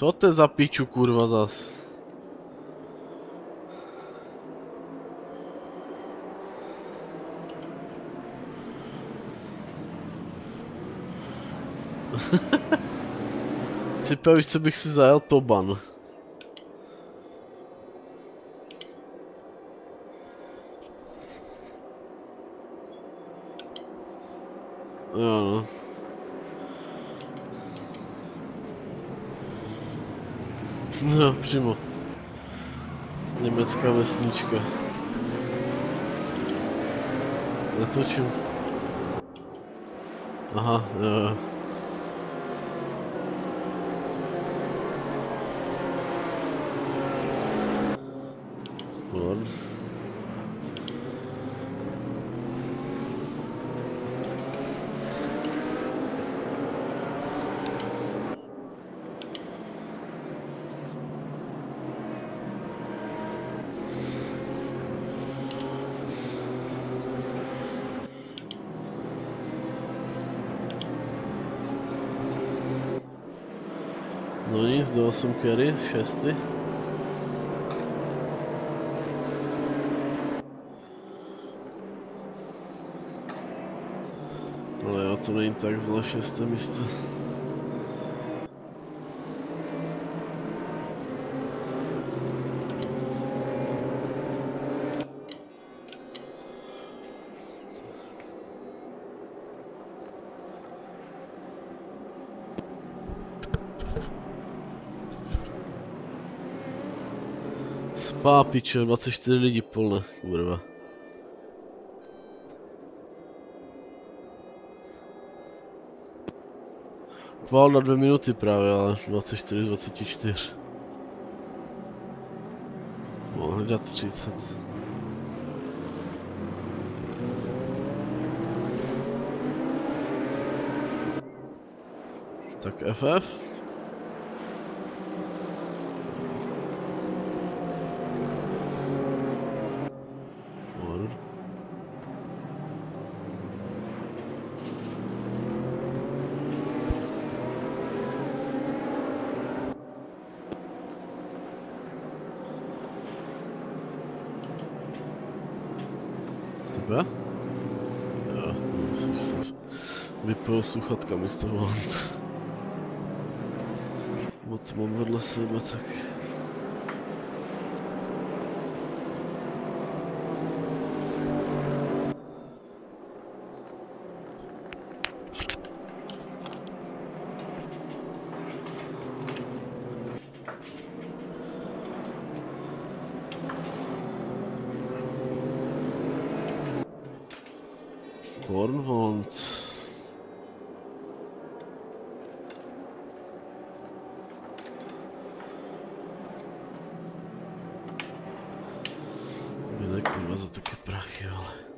Co to za piču kurva zas? Sype, víš, co bych si zajel Toban. Jo, no. No, přímo. Německá vesnička. Natočím. Aha, jo, jo. Von. No nic, do 8 carry, 6. Ale jo, to není tak zle, 6. místo. Spá pičo, 24 lidí plné, kurva. Kvál na dvě minuty právě, ale 24 z 24. Mohli dát 30. Tak FF. Tebe? Jo, musíš se vypojil sluchatka místo volant. Moc mám vedle sebe, tak... sporen vond. niet wat het ook gebracht, joh.